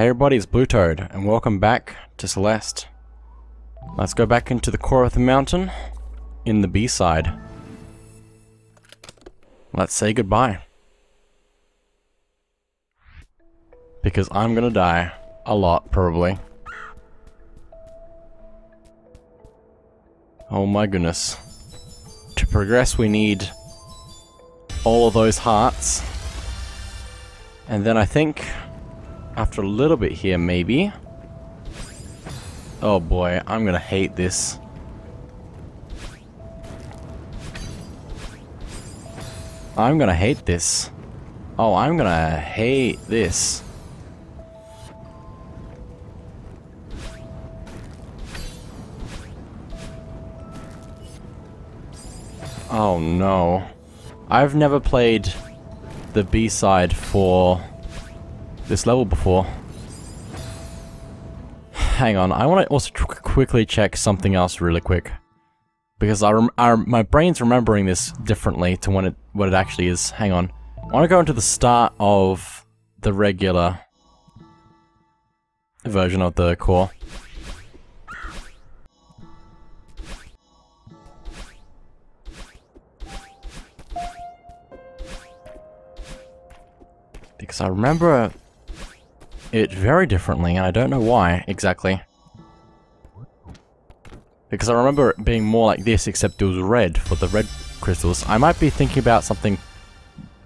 Hey everybody, it's Blue Toad, and welcome back to Celeste. Let's go back into the core of the mountain, in the B-side. Let's say goodbye. Because I'm gonna die. A lot, probably. Oh my goodness. To progress we need all of those hearts. And then I think after a little bit here, maybe. Oh boy, I'm gonna hate this. I'm gonna hate this. Oh, I'm gonna hate this. Oh no. I've never played the B-side for this level before. Hang on, I want to also quickly check something else really quick. Because I, I my brain's remembering this differently to when it what it actually is. Hang on. I want to go into the start of the regular version of the core. Because I remember it very differently, and I don't know why exactly. Because I remember it being more like this, except it was red for the red crystals. I might be thinking about something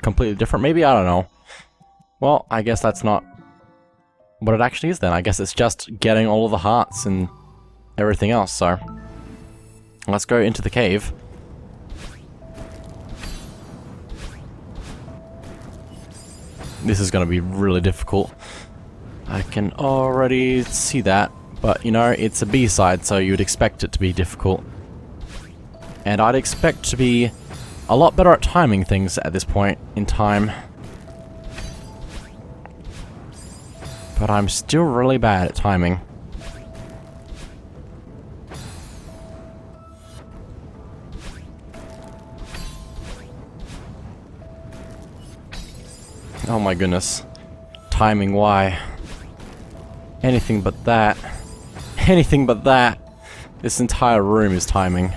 completely different. Maybe, I don't know. Well, I guess that's not what it actually is then. I guess it's just getting all of the hearts and everything else, so... Let's go into the cave. This is going to be really difficult. I can already see that, but you know, it's a B-side, so you'd expect it to be difficult. And I'd expect to be a lot better at timing things at this point in time. But I'm still really bad at timing. Oh my goodness. Timing, why? Anything but that. Anything but that. This entire room is timing.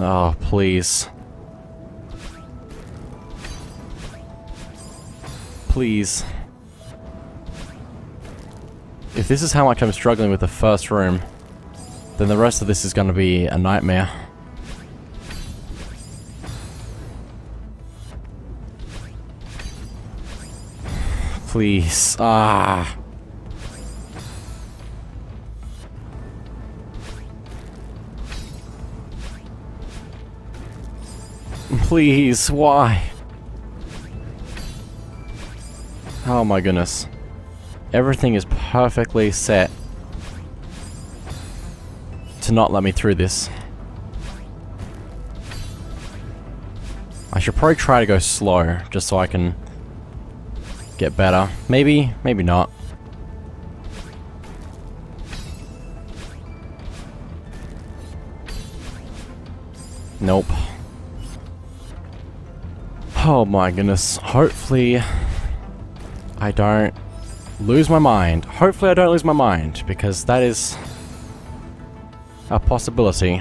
Oh, please. Please. If this is how much I'm struggling with the first room, then the rest of this is going to be a nightmare. Please. Ah. Please, why? Oh my goodness. Everything is perfectly set to not let me through this. I should probably try to go slow, just so I can get better. Maybe, maybe not. Nope. Oh my goodness. Hopefully I don't lose my mind. Hopefully I don't lose my mind, because that is a possibility.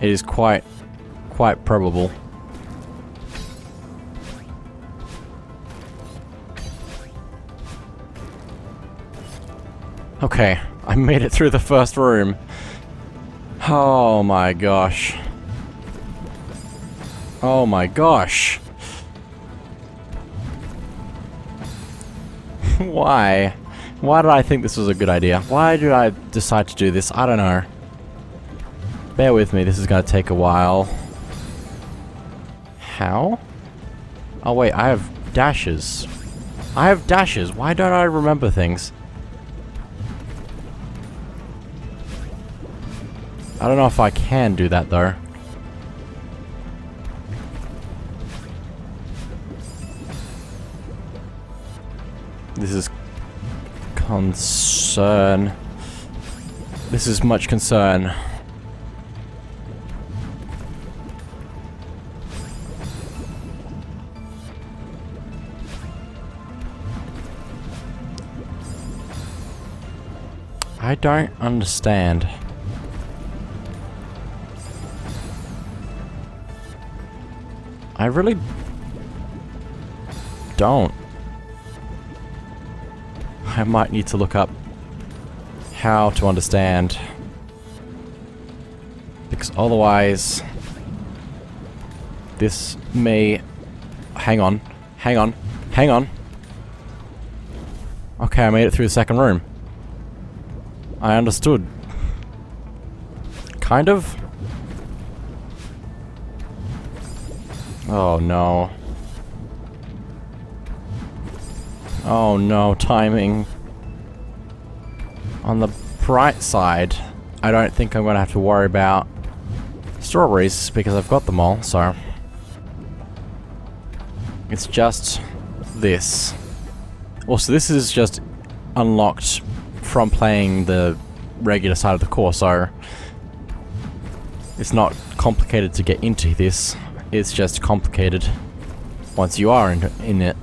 It is quite, quite probable. Okay, I made it through the first room. Oh my gosh. Oh my gosh. Why? Why did I think this was a good idea? Why did I decide to do this? I don't know. Bear with me, this is gonna take a while. How? Oh wait, I have dashes. I have dashes. Why don't I remember things? I don't know if I can do that though. This is concern. This is much concern. I don't understand. I really don't. I might need to look up how to understand. Because otherwise, this may... Hang on. Hang on. Hang on. Okay, I made it through the second room. I understood. Kind of? Oh no. Oh no, timing. On the bright side, I don't think I'm gonna have to worry about strawberries because I've got them all, so... It's just this. Also, this is just unlocked from playing the regular side of the course, so... It's not complicated to get into this. It's just complicated once you are in, in it.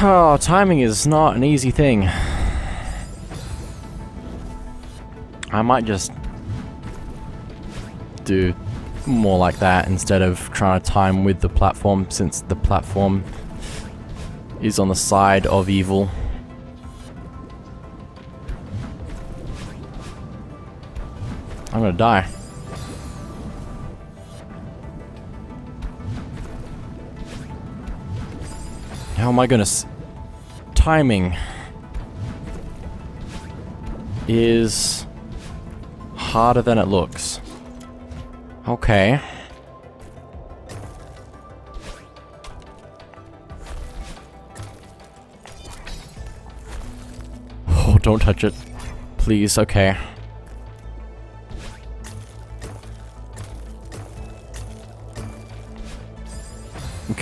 Oh, timing is not an easy thing. I might just do more like that instead of trying to time with the platform since the platform is on the side of evil. I'm gonna die. How am I gonna Timing is harder than it looks. Okay. Oh, don't touch it. Please, okay.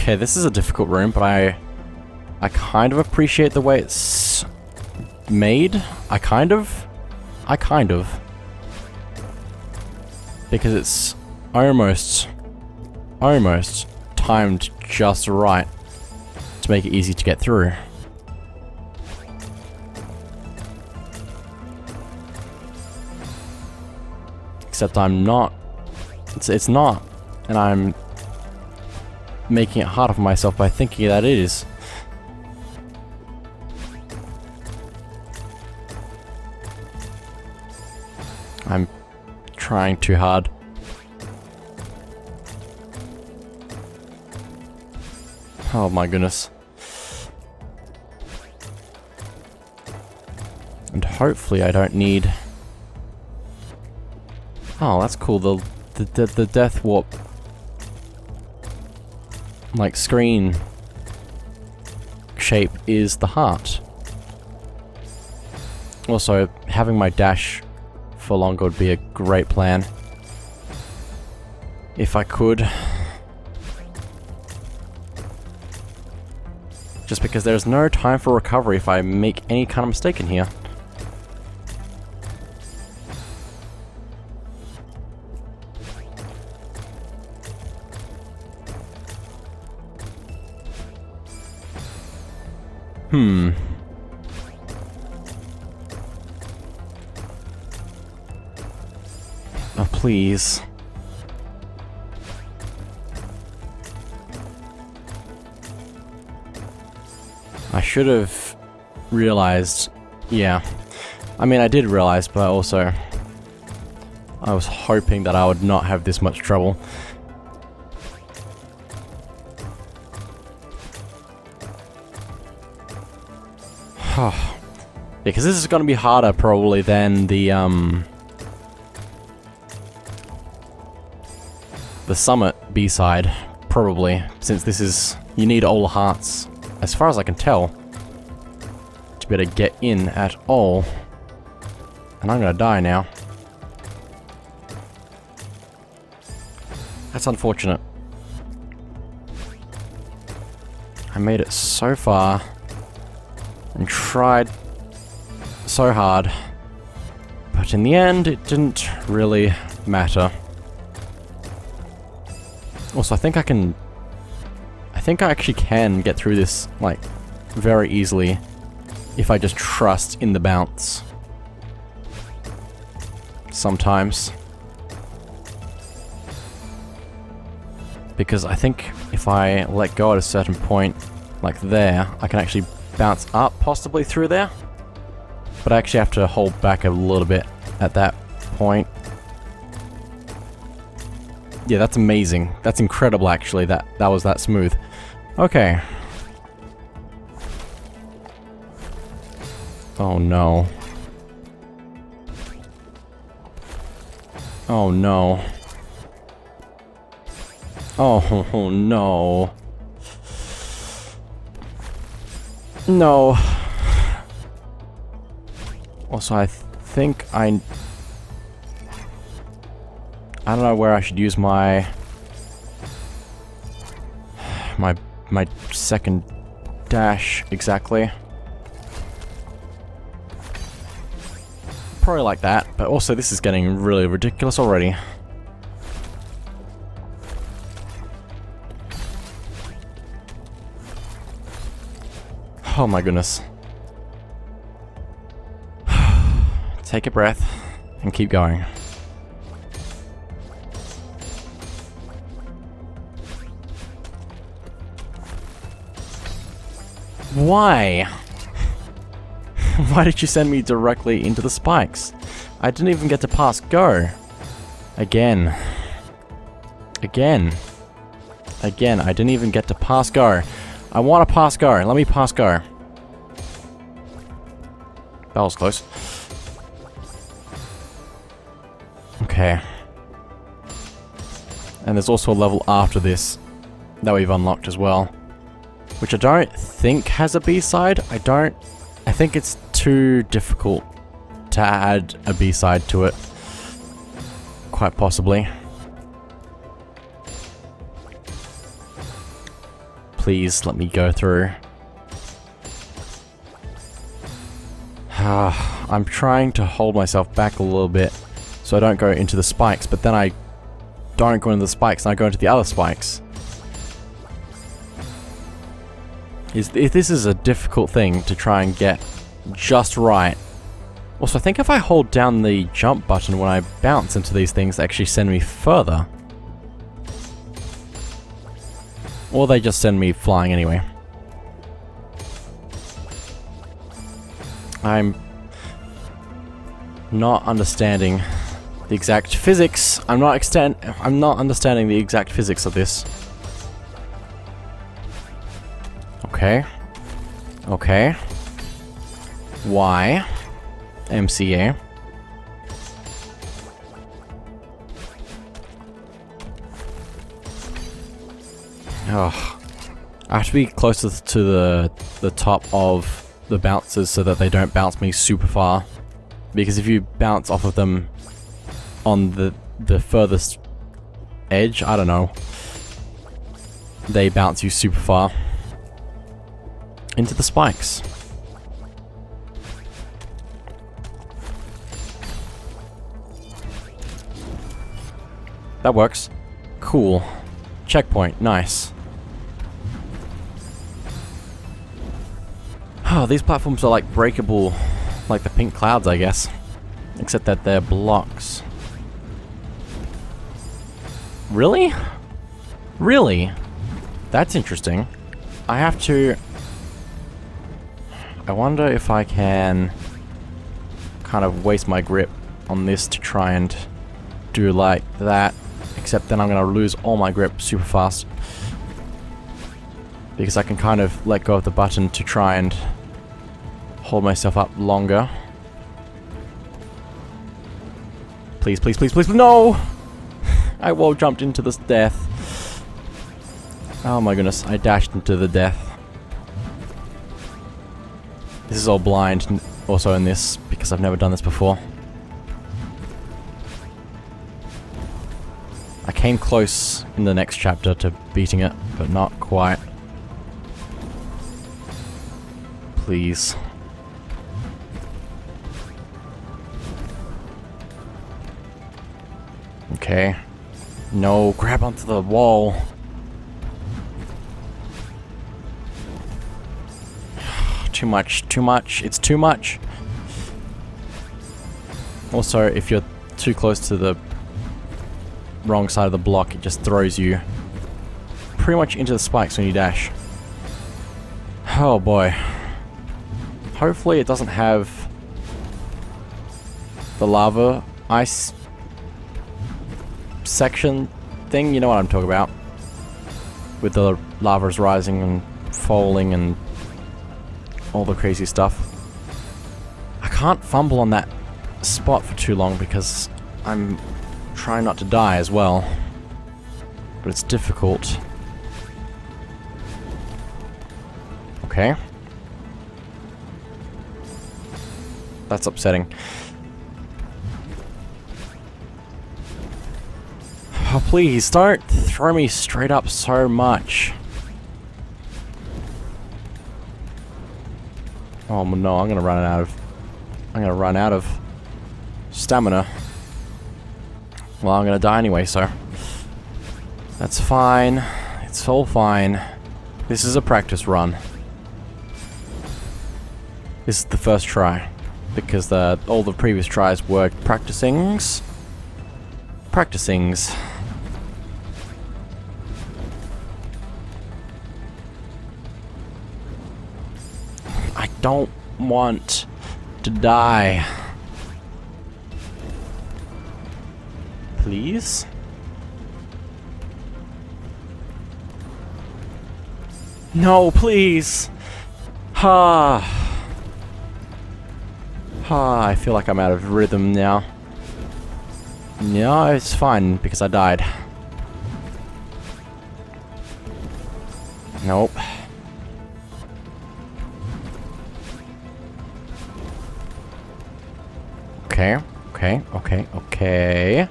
Okay, this is a difficult room, but I... I kind of appreciate the way it's... made. I kind of... I kind of. Because it's almost... almost timed just right to make it easy to get through. Except I'm not... It's, it's not. And I'm making it harder for myself by thinking that it is. I'm trying too hard. Oh my goodness. And hopefully I don't need... Oh, that's cool. The, the, the, the death warp like screen shape is the heart. Also, having my dash for longer would be a great plan. If I could. Just because there's no time for recovery if I make any kind of mistake in here. Please. I should have realized... Yeah. I mean, I did realize, but also... I was hoping that I would not have this much trouble. because this is going to be harder probably than the um the summit B-side probably since this is you need all hearts as far as I can tell to be able to get in at all and I'm gonna die now that's unfortunate I made it so far and tried so hard. But in the end, it didn't really matter. Also, I think I can... I think I actually can get through this, like, very easily if I just trust in the bounce. Sometimes. Because I think if I let go at a certain point, like there, I can actually bounce up possibly through there. But I actually have to hold back a little bit at that point. Yeah, that's amazing. That's incredible actually, that, that was that smooth. Okay. Oh no. Oh no. Oh, no. No. Also, I th think I... I don't know where I should use my... My, my second dash exactly. Probably like that, but also this is getting really ridiculous already. Oh my goodness. Take a breath and keep going. Why? Why did you send me directly into the spikes? I didn't even get to pass go. Again. Again. Again, I didn't even get to pass go. I want to pass go. Let me pass go. That was close. Okay. And there's also a level after this that we've unlocked as well. Which I don't think has a B-side. I don't... I think it's too difficult to add a B-side to it. Quite possibly. Please let me go through. Ah, I'm trying to hold myself back a little bit so I don't go into the spikes, but then I don't go into the spikes and I go into the other spikes. Is This is a difficult thing to try and get just right. Also, I think if I hold down the jump button when I bounce into these things, they actually send me further. Or they just send me flying anyway. I'm not understanding the exact physics. I'm not extend I'm not understanding the exact physics of this. Okay. Okay. Why? MCA. Oh. I have to be closer to the the top of the bouncers so that they don't bounce me super far. Because if you bounce off of them on the the furthest edge, I don't know, they bounce you super far into the spikes. That works. Cool. Checkpoint. Nice. Oh, these platforms are like breakable, like the pink clouds, I guess. Except that they're blocks. Really? Really? That's interesting. I have to... I wonder if I can kind of waste my grip on this to try and do like that. Except then I'm going to lose all my grip super fast. Because I can kind of let go of the button to try and hold myself up longer. Please, please, please, please, no! I wall jumped into this death. Oh my goodness, I dashed into the death. This is all blind also in this because I've never done this before. I came close in the next chapter to beating it, but not quite. Please. Okay. No, grab onto the wall. Too much, too much, it's too much. Also, if you're too close to the wrong side of the block, it just throws you pretty much into the spikes when you dash. Oh boy. Hopefully it doesn't have the lava ice section thing, you know what I'm talking about. With the lava's rising and falling and all the crazy stuff. I can't fumble on that spot for too long because I'm trying not to die as well. But it's difficult. Okay. That's upsetting. Oh, please, don't throw me straight up so much. Oh no, I'm gonna run out of... I'm gonna run out of stamina. Well, I'm gonna die anyway, so... That's fine. It's all fine. This is a practice run. This is the first try. Because the, all the previous tries were practicings. Practicings. Don't want to die. Please? No, please! Ha! Ha, I feel like I'm out of rhythm now. No, it's fine, because I died. Nope. Okay, okay, okay, okay.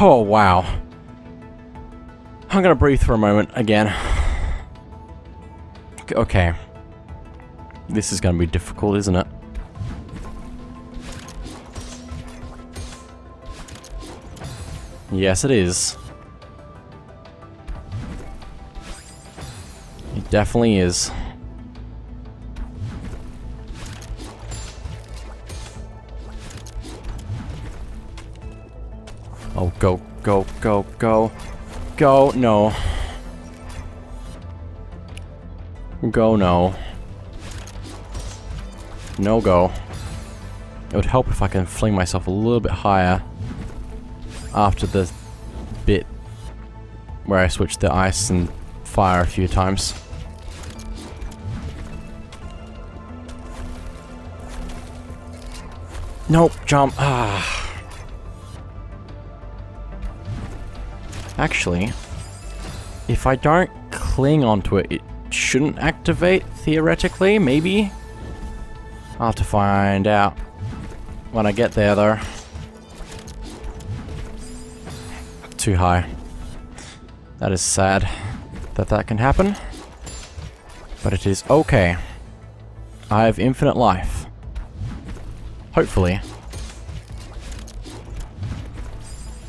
Oh, wow. I'm gonna breathe for a moment again. Okay. This is gonna be difficult, isn't it? Yes, it is. It definitely is. Go, go, go, go. No. Go, no. No go. It would help if I can fling myself a little bit higher after the bit where I switched the ice and fire a few times. Nope, jump. Ah. Actually, if I don't cling onto it, it shouldn't activate, theoretically, maybe? I'll have to find out when I get there, though. Too high. That is sad that that can happen. But it is okay. I have infinite life. Hopefully.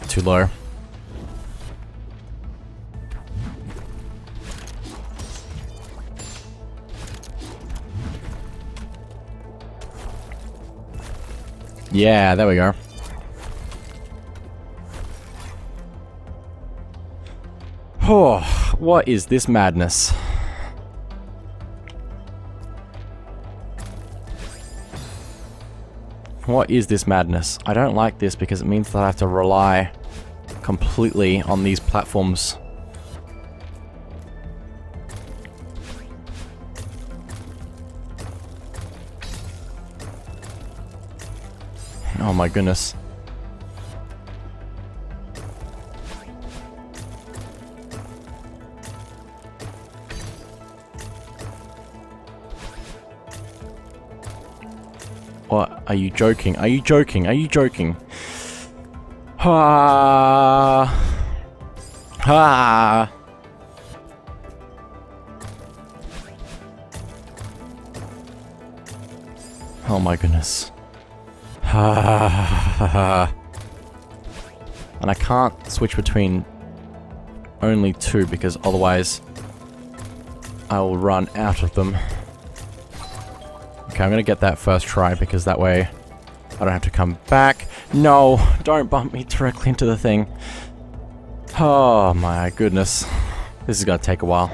Too low. Yeah, there we go. Oh, what is this madness? What is this madness? I don't like this because it means that I have to rely completely on these platforms Oh my goodness. What? Are you joking? Are you joking? Are you joking? Ha! Ha! Oh my goodness. and I can't switch between only two because otherwise I will run out of them. Okay, I'm gonna get that first try because that way I don't have to come back. No, don't bump me directly into the thing. Oh my goodness. This is gonna take a while.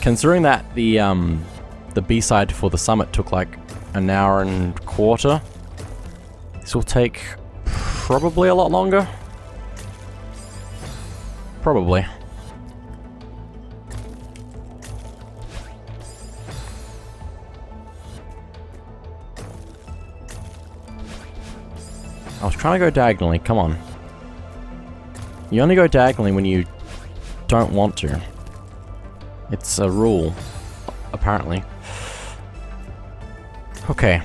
Considering that the um the B-side for the summit took like an hour and quarter, this will take probably a lot longer. Probably. I was trying to go diagonally, come on. You only go diagonally when you don't want to. It's a rule, apparently. Okay.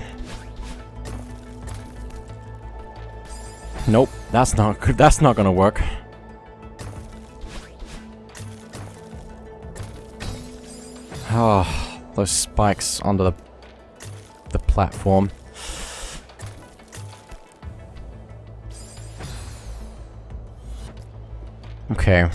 Nope, that's not good. That's not gonna work. Oh, those spikes onto the the platform. Okay.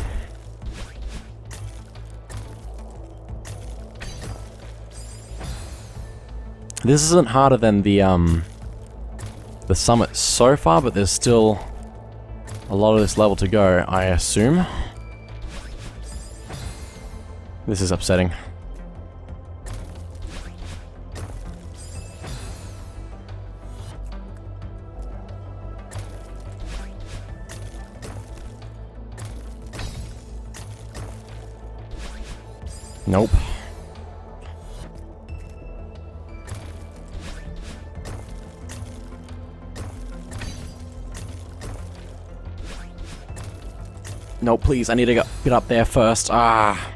This isn't harder than the, um, the summit so far, but there's still a lot of this level to go, I assume. This is upsetting. Nope. No, please, I need to get up there first. Ah.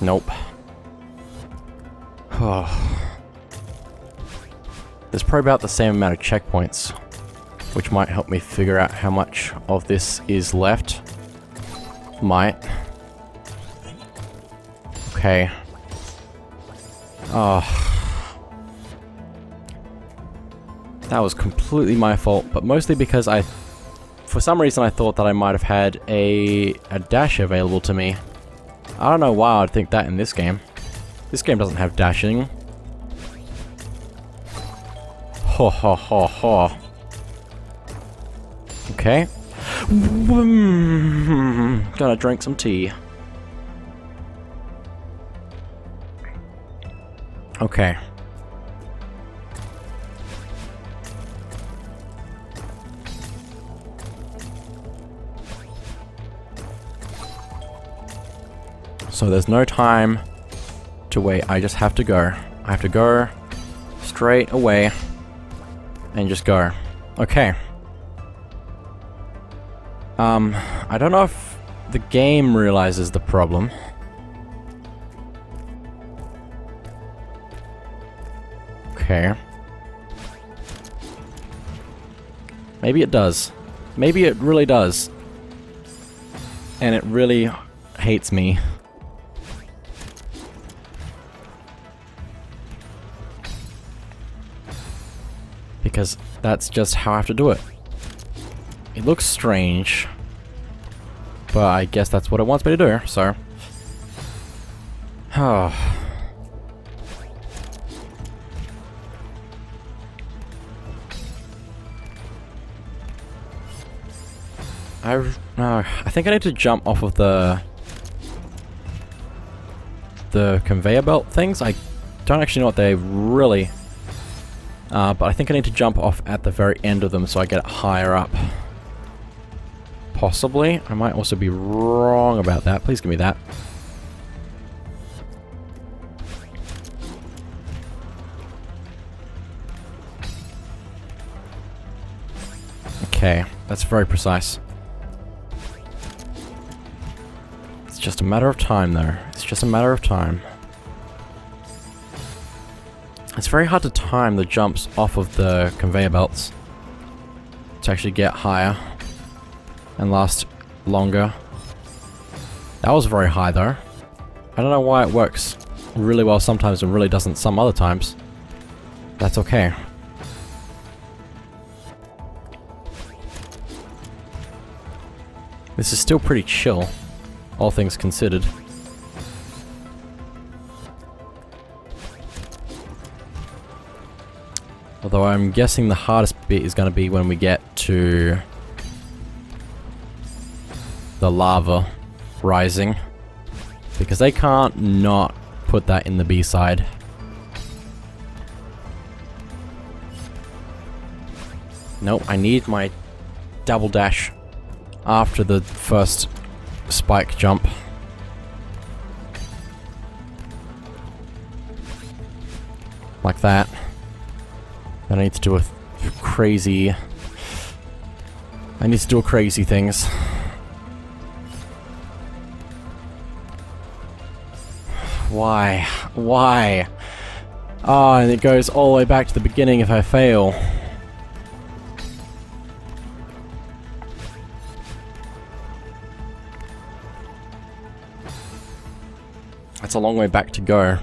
Nope. There's probably about the same amount of checkpoints, which might help me figure out how much of this is left. Might. Okay. Oh. That was completely my fault, but mostly because I... For some reason I thought that I might have had a, a dash available to me. I don't know why I'd think that in this game. This game doesn't have dashing. Ho ho ho ho. Okay. Gotta drink some tea. Okay. So there's no time to wait. I just have to go. I have to go straight away and just go. Okay. Um, I don't know if the game realizes the problem. Okay. Maybe it does. Maybe it really does. And it really hates me. because that's just how I have to do it. It looks strange, but I guess that's what it wants me to do, so... Oh. I, uh, I think I need to jump off of the the conveyor belt things. I don't actually know what they really uh, but I think I need to jump off at the very end of them so I get it higher up. Possibly. I might also be wrong about that. Please give me that. Okay, that's very precise. It's just a matter of time, though. It's just a matter of time. It's very hard to time the jumps off of the conveyor belts to actually get higher and last longer. That was very high though. I don't know why it works really well sometimes and really doesn't some other times. That's okay. This is still pretty chill, all things considered. Although I'm guessing the hardest bit is going to be when we get to the lava rising. Because they can't not put that in the B-side. Nope, I need my double dash after the first spike jump. Like that. Then I need to do a crazy... I need to do crazy things. Why? Why? Oh, and it goes all the way back to the beginning if I fail. That's a long way back to go.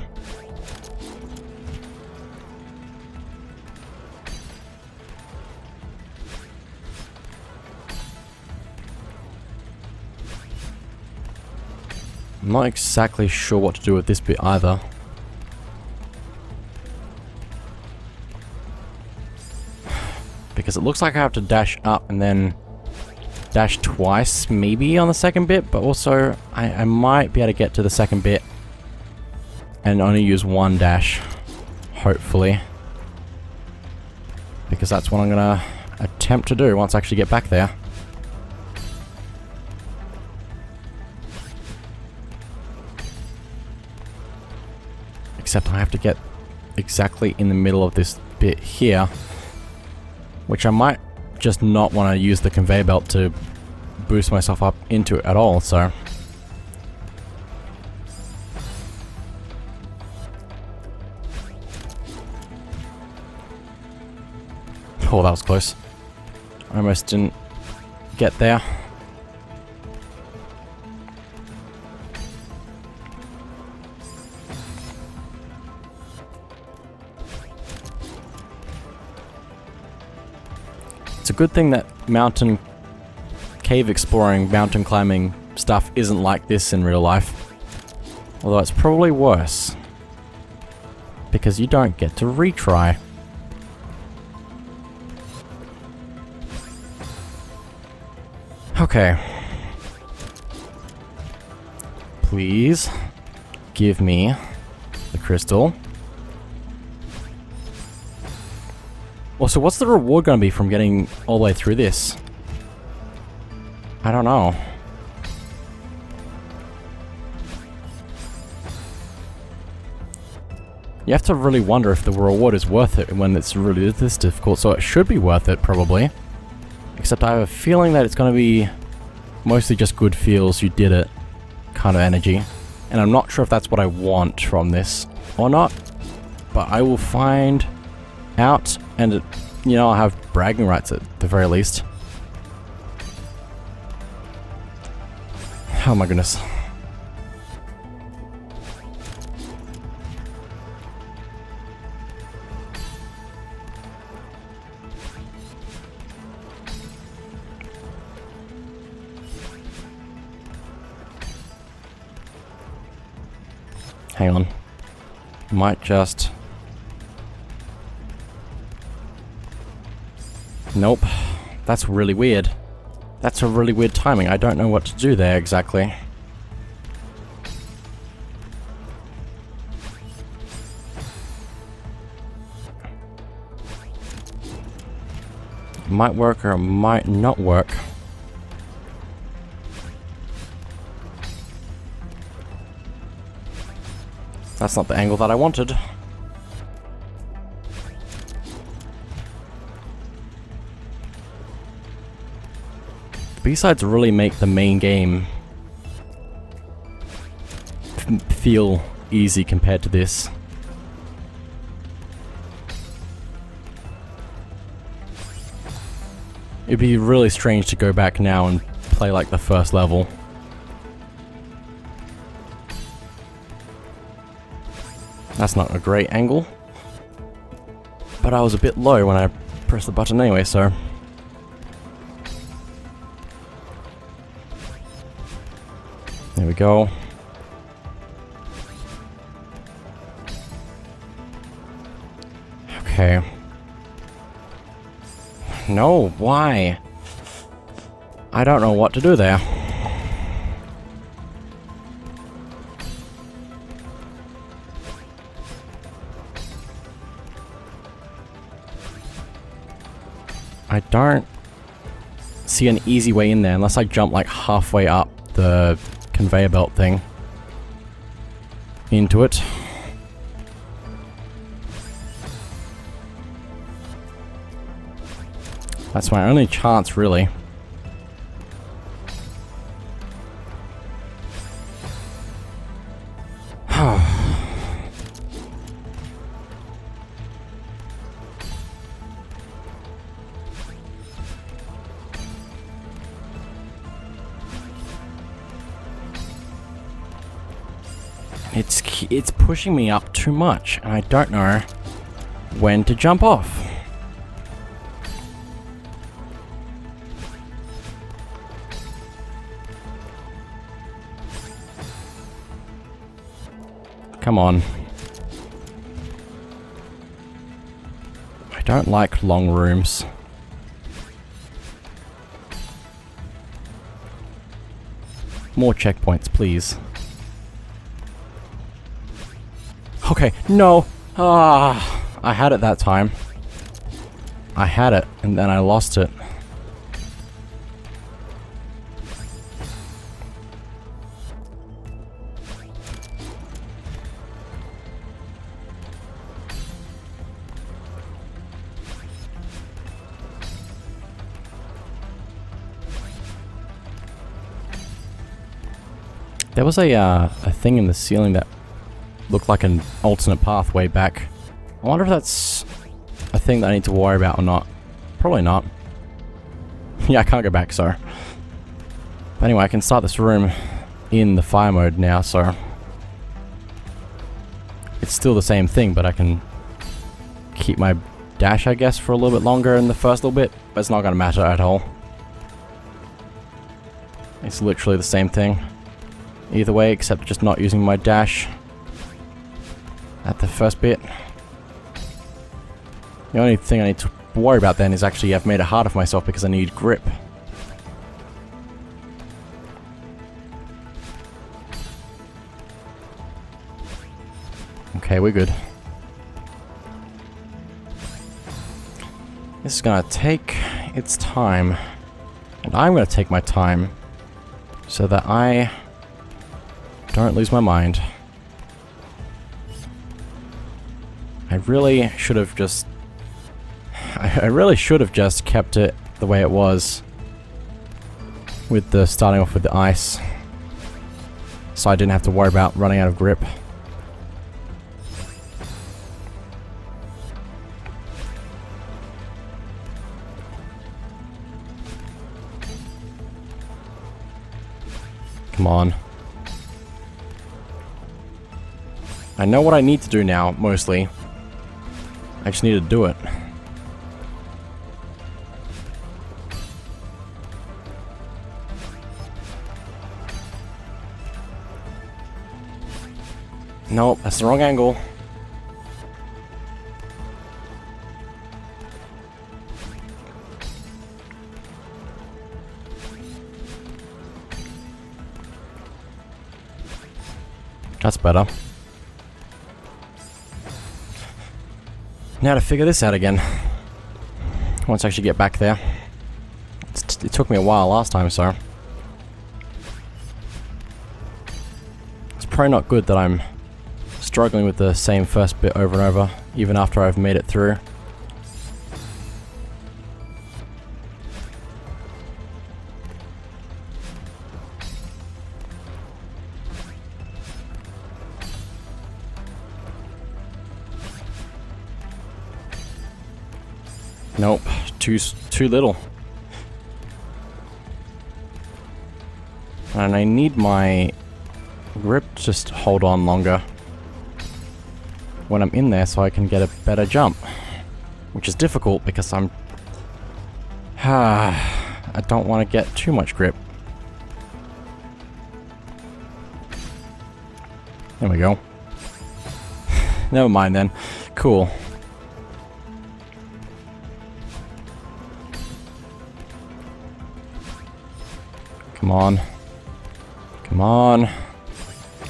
I'm not exactly sure what to do with this bit either. Because it looks like I have to dash up and then dash twice maybe on the second bit, but also I, I might be able to get to the second bit and only use one dash, hopefully. Because that's what I'm going to attempt to do once I actually get back there. except I have to get exactly in the middle of this bit here, which I might just not want to use the conveyor belt to boost myself up into it at all, so... That was close. I almost didn't get there. It's a good thing that mountain cave exploring, mountain climbing stuff isn't like this in real life. Although it's probably worse. Because you don't get to retry. Okay. Please give me the crystal. Well, so what's the reward going to be from getting all the way through this? I don't know. You have to really wonder if the reward is worth it when it's really this difficult, so it should be worth it, probably. Except I have a feeling that it's going to be mostly just good feels, you did it kind of energy. And I'm not sure if that's what I want from this or not, but I will find out, and you know, I'll have bragging rights at the very least. Oh my goodness. Hang on. Might just Nope. That's really weird. That's a really weird timing. I don't know what to do there exactly. might work or might not work. That's not the angle that I wanted. B-sides really make the main game feel easy compared to this. It'd be really strange to go back now and play like the first level. That's not a great angle. But I was a bit low when I pressed the button anyway, so... There we go. Okay. No, why? I don't know what to do there. I don't see an easy way in there unless I jump like halfway up the conveyor belt thing into it. That's my only chance, really. Pushing me up too much, and I don't know when to jump off. Come on. I don't like long rooms. More checkpoints, please. Okay, no! Ah, I had it that time. I had it, and then I lost it. There was a, uh, a thing in the ceiling that looked like an alternate pathway back. I wonder if that's a thing that I need to worry about or not. Probably not. yeah, I can't go back, so. But anyway, I can start this room in the fire mode now, so. It's still the same thing, but I can keep my dash, I guess, for a little bit longer in the first little bit. But it's not going to matter at all. It's literally the same thing. Either way, except just not using my dash at the first bit. The only thing I need to worry about then is actually I've made it harder for myself because I need grip. Okay, we're good. This is gonna take its time. And I'm gonna take my time so that I don't lose my mind. Really should have just... I, really should have just kept it the way it was. With the starting off with the ice. So I didn't have to worry about running out of grip. Come on. I know what I need to do now, mostly. I just need to do it. Nope, that's the wrong angle. That's better. Now to figure this out again. Once I actually get back there. it took me a while last time, so... It's probably not good that I'm struggling with the same first bit over and over, even after I've made it through. Too too little. And I need my grip just hold on longer. when I'm in there so I can get a better jump. Which is difficult because I'm... I don't want to get too much grip. There we go. Never mind then. Cool. Come on. Come on.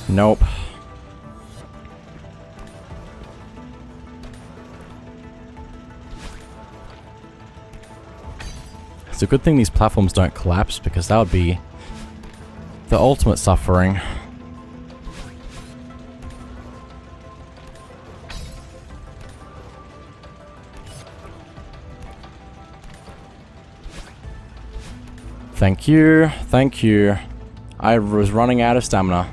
Nope. It's a good thing these platforms don't collapse because that would be the ultimate suffering. Thank you, thank you. I was running out of stamina.